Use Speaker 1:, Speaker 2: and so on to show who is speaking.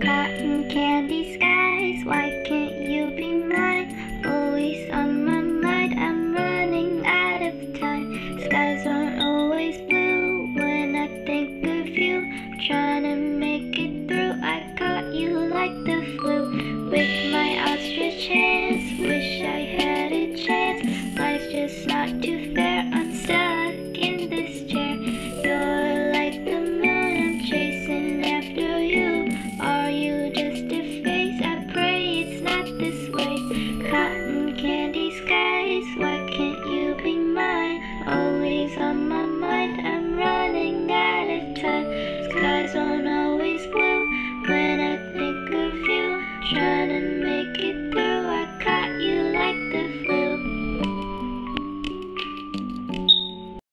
Speaker 1: cotton candy skies. Why can't you be mine? Always on my mind, I'm running out of time. Skies aren't always blue when I think of you. Trying to make it through, I caught you like the flu. With my outstretched hands, wish I had a chance. Life's just not too fair. shining